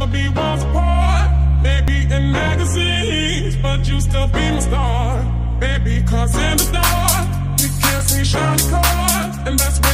never be worlds apart. Maybe in magazines, but you still be my star. Baby, cause in the dark, you can't see shiny cars, and that's why.